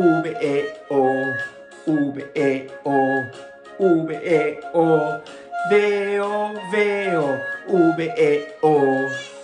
veo veo veo. Veo veo veo